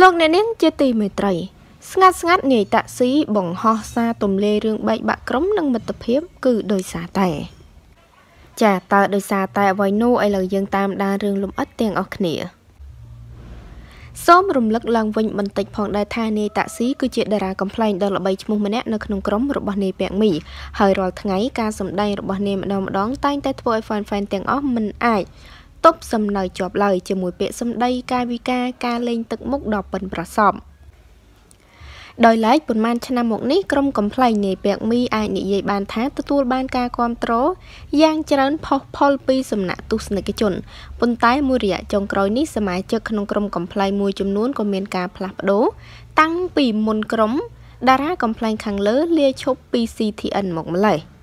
លោកអ្នកនាងជាទីមេត្រី ស្ងាត់ស្ងាត់នាយតាក់ស៊ីបង្ហោះសារទំលេរឿងបែកបាក់ក្រុមនិងមិត្តភាព គឺដោយសារតែ ចាតើដោយសារតែអ្វីនោះឥឡូវយើងតាមដានរឿងលំអិតទាំងអស់គ្នាសូមរំលឹកឡើងវិញបន្តិចផងដែរថានាយតាក់ស៊ីគឺជាតារាកំ pl ែងដ៏ល្បីឈ្មោះម្នាក់នៅក្នុងក្រុមរបស់នាយពាក់មីហើយរាល់ថ្ងៃការសម្ដែងរបស់នាយម្ដងម្ដងតែងតែធ្វើឲ្យ fan fan ទាំងអស់មិនអាច ទប់សំណើជាប់ឡើយជាមួយពាក្យសម្ដីកាយវិការការលេងទឹកមុខដ៏ប៉ិនប្រសប់ដោយឡែកប៉ុន្មានឆ្នាំមកនេះក្រុមកំ pl ែងនាយពាក់មីអាចនិយាយបានថាទទួលបានការគ្រប់គ្រងយ៉ាងច្រើនផុសផុលពីសំណាក់ទស្សនិកជនប៉ុន្តែមួយរយៈចុងក្រោយនេះសមាជិកក្នុងក្រុមកំ pl ែងមួយចំនួនក៏មានការផ្លាស់ប្ដូរតាំងពីមុនក្រុមតារាកំ pl ែងខាងលើលាឈប់ពី CTN មកម្លេះ។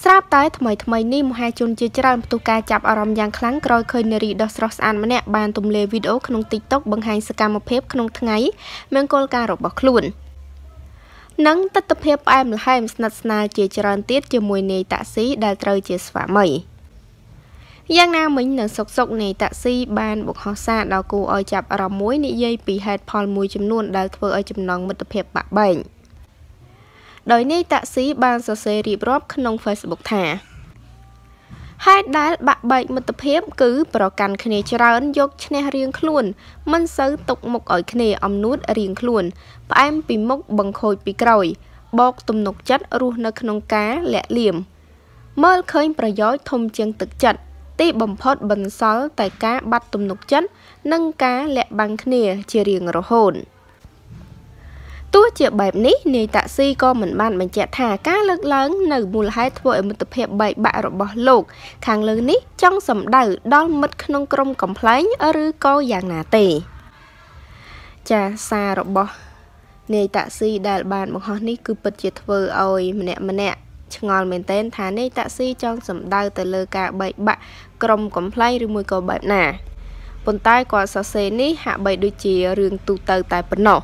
ស្រាប់តែថ្មីថ្មីនេះមហាជនជាច្រើនផ្ទុះការចាប់អារម្មណ៍យ៉ាងខ្លាំងក្រោយឃើញនារីដ៏ស្រស់ស្អាតម្នាក់បានទម្លាយវីដេអូក្នុង TikTok បង្ហាញសកម្មភាពក្នុងថ្ងៃមង្គលការរបស់ខ្លួននិងទស្សនភាពផ្អែមល្ហែមស្និទ្ធស្នាលជាច្រើនទៀតជាមួយនាយតាក់ស៊ីដែលត្រូវជាស្វាមីយ៉ាងណាមិញនៅសុកសុកនៃតាក់ស៊ីបានបង្ហោះសារដល់គូឲ្យចាប់អារម្មណ៍មួយនិយាយពីហេតុផលមួយចំនួនដែលធ្វើឲ្យចំណងមិត្តភាពបាក់បែក។ ដោយនាយតាក់ស៊ីបានសរសេររៀបរាប់ក្នុង Facebook ថាហេតុដែលបាក់បែកមិត្តភាព គឺប្រកាន់គ្នាច្រើនយកឈ្នះរៀងខ្លួន មិនសូវទុកមុខឲ្យគ្នាអំនួតរៀងខ្លួន ផ្អែមពីមុខបង្ខូចពីក្រោយបោកទំនុកចិត្តរស់នៅក្នុងការលាក់លៀមមើលឃើញប្រយោជន៍ធំជាងទឹកចិត្តទីបំផុតបន្សល់តែការបាត់ទំនុកចិត្តនិងការលាក់បាំងគ្នាជារៀងរហូត។ ទោះជាបែបនេះនាយតាក់ស៊ីក៏មិនបានបញ្ជាក់ថាការលើកឡើងនៅមូលហេតុធ្វើឲ្យមិត្តភាពបែកបាក់របស់លោក ខាងលើនេះចង់សម្ដៅដល់មិត្តក្នុងក្រុមកំ pl ែងឬក៏យ៉ាងណាទេចាសាររបស់នាយតាក់ស៊ីដែលបានបង្ហោះនេះគឺពិតជាធ្វើឲ្យម្នាក់ម្នាក់ឆ្ងល់មែនទែនថានាយតាក់ស៊ីចង់សម្ដៅទៅលើការបែកបាក់ក្រុមកំ pl ែងឬមួយក៏បែបណាប៉ុន្តែគាត់សរសេរនេះហាក់បីដូចជារឿងទូទៅតែប៉ុណ្ណោះ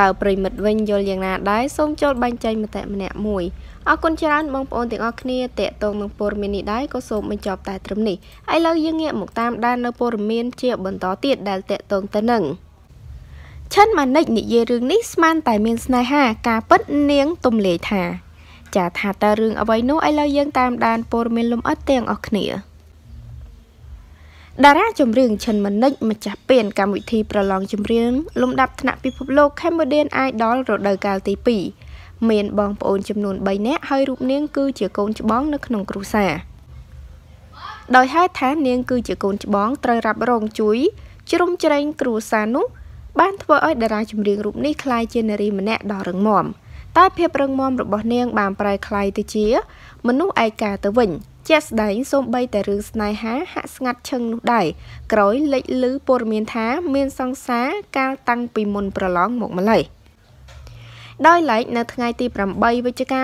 តើប្រិមិត្តវិញយល់យ៉ាងណាដែរសូមចូលបែងចែកម្តិម្នាក់មួយអរគុណច្រើនបងប្អូនទាំងអស់គ្នាតេតងនឹងព័ត៌មាននេះដែរក៏សូមបញ្ចប់តែត្រឹមនេះឥឡូវយើងងាកមកតាមដាននៅព័ត៌មានជាបន្តទៀតដែលតេតងទៅនឹងឈិនម៉ានិចនិយាយរឿងនេះស្មានតែមានស្នេហាការពិតនាងទំលាយថា ចាថាតើរឿងអ្វីនោះឥឡូវយើងតាមដានព័ត៌មានលំអិតទាំងអស់គ្នា តារាចម្រៀងឈិនម៉ានិចម្ចាស់ពានកម្មវិធីប្រឡងចម្រៀងលំដាប់ថ្នាក់ពិភពលោក Cambodian Idol រដូវកាលទី2មានបងប្អូនចំនួន3នាក់ហើយរូបនាងគឺជាកូនច្បងនៅក្នុងគ្រួសារដោយហេតុថានាងគឺជាកូនច្បងត្រូវរ៉ាប់រងជួយជ្រុំជ្រែងគ្រួសារនោះបានធ្វើឲ្យតារាចម្រៀងរូបនេះក្លាយជានារីម្នាក់ដ៏រឹងមាំ តែភាពរឹងមាំរបស់នាងបានប្រែក្លាយទៅជា មនុស្សឯកាទៅវិញជាក់ស្ដែងសូម្បីតែរឿងស្នេហាហាក់ស្ងាត់ឈឹងនោះដែរក្រោយលេចឮព័ត៌មានថាមានសង្សារកាលតាំងពីមុនប្រឡងមកម្លេះដោយឡែកនៅថ្ងៃទី8វិច្ឆិកា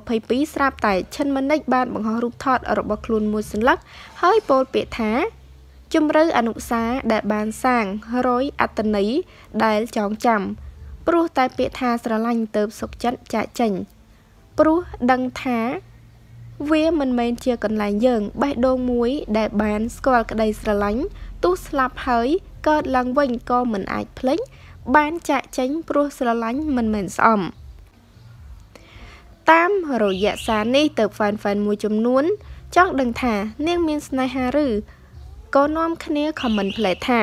2022ស្រាប់តែឈិនម៉ានិចបានបង្ហោះរូបថតរបស់ខ្លួនមួយសន្លឹកហើយពោលពាក្យថាជំរឿអនុសាដែលបានសាងរយអត្តន័យដែលចងចាំ ព្រោះតែពាក្យថាស្រឡាញ់ទៅសុខចិត្តចាក់ចេញព្រោះដឹងថាវាមិនមែនជាកន្លែងយើងបេះដូងមួយ ដែលបានស្គាល់ក្តីស្រឡាញ់ទោះស្លាប់ហើយកើតឡើងវិញក៏មិនអាចភ្លេចបានចាក់ចេញព្រោះស្រឡាញ់មិនមែនស្អំតាមរយៈសារនេះទៅ fan fan មួយចំនួន ចង់ដឹងថា នាងមានស្នេហាឬក៏នាំគ្នាខមមិនផ្លែថា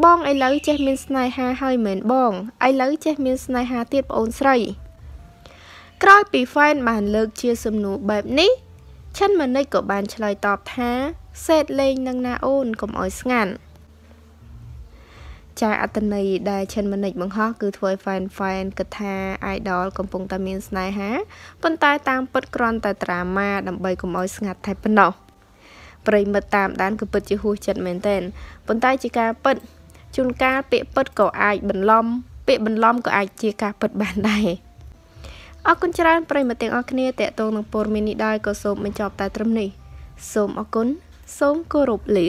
បងឥឡូវចេះមានស្នេហាហើយមែនបងឥឡូវចេះមានស្នេហាទៀតប្អូនស្រីក្រោយពី fan បានលើកជាសំណួរបែបនេះឈិនម៉ានិចក៏បានឆ្លើយតបថាសេតលេងនឹងណាអូនកុំអោយស្ងាត់ចាអត្តន័យដែលឈិនម៉ានិចបង្ហោះគឺធ្វើឲ្យ fan fan គិតថា idol កំពុងតែមានស្នេហាប៉ុន្តែតាមពិតគ្រាន់តែដ្រាម៉ាដើម្បីកុំអោយស្ងាត់តែប៉ុណ្ណោះប្រិមិត្តតាមដានគឺពិតជាហួសចិត្តមែនទែនប៉ុន្តែជាការពិត ជួនកាលពាក្យពិតក៏អាចបន្លំ ពាក្យបន្លំក៏អាចជាការពិតបានដែរអរគុណច្រើនប្រិយមិត្តទាំងអស់គ្នាតេតងនឹងព័ត៌មាននេះដែរក៏សូមបញ្ចប់តែត្រឹមនេះសូមអរគុណសូមគោរពលា